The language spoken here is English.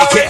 Yeah.